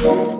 Thank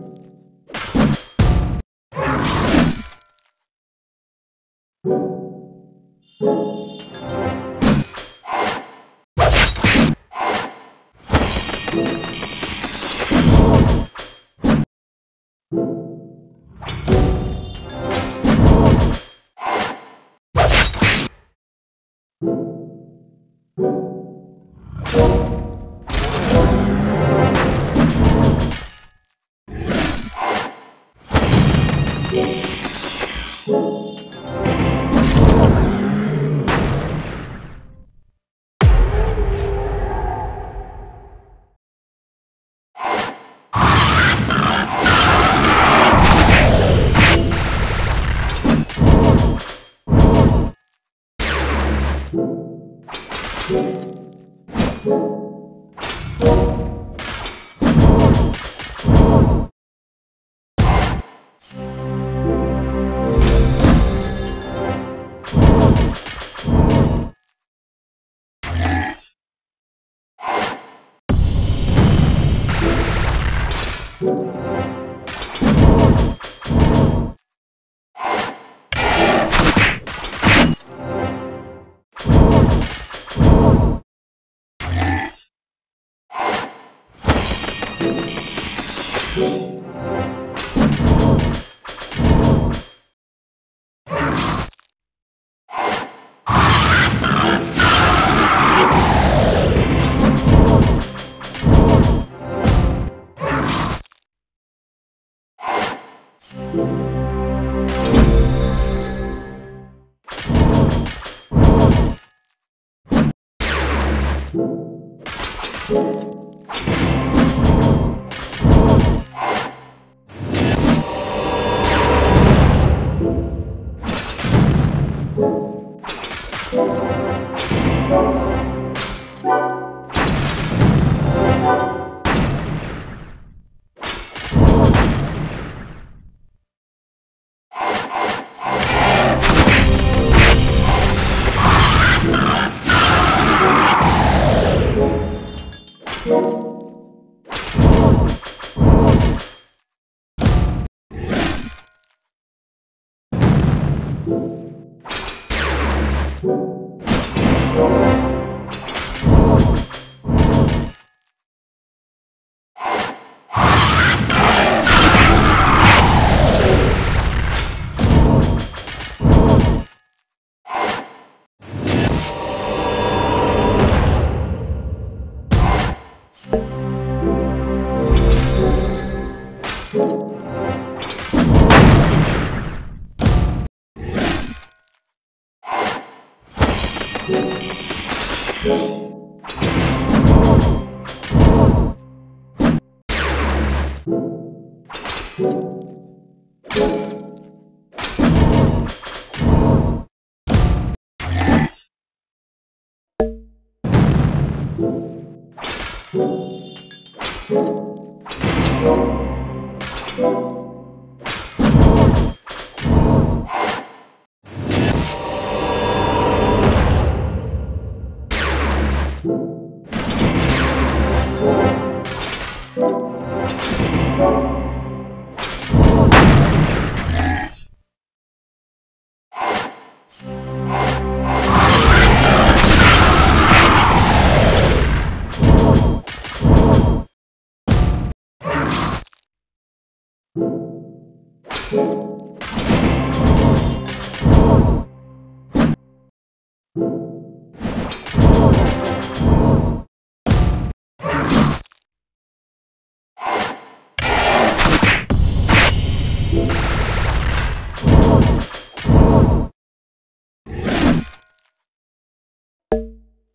Thank you.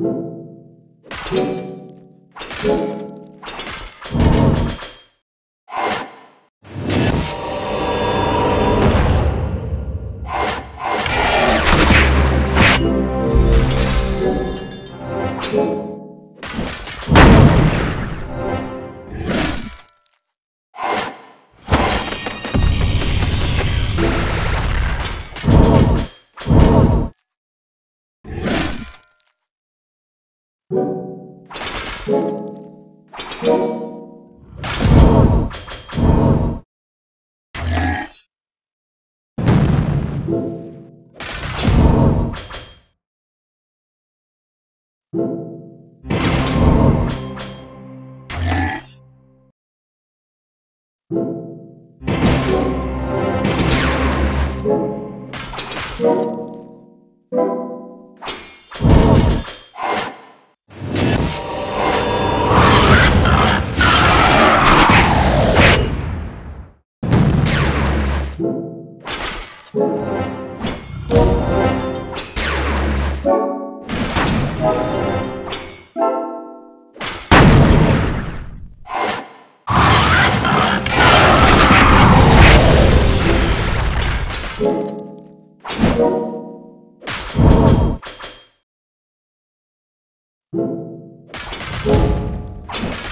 you you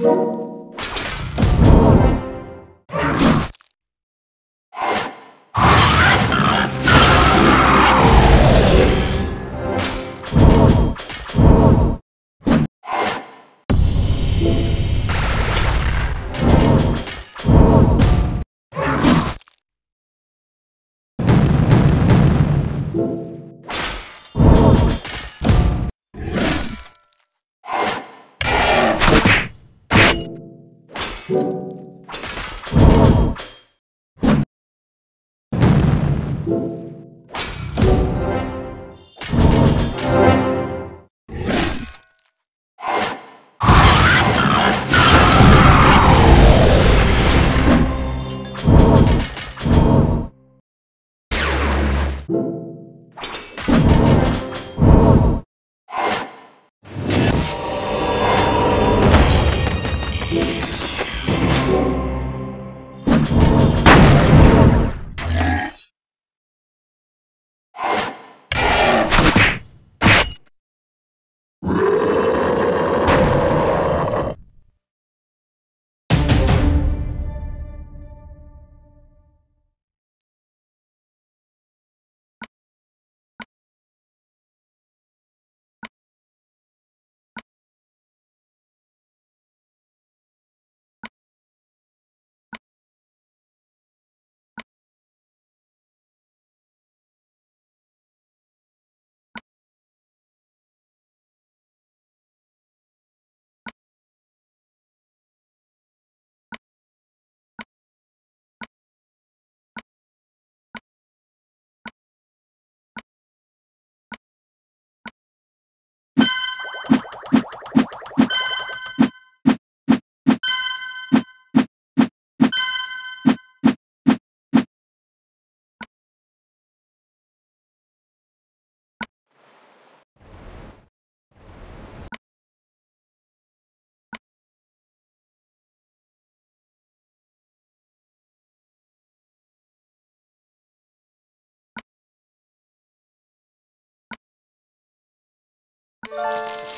Música Música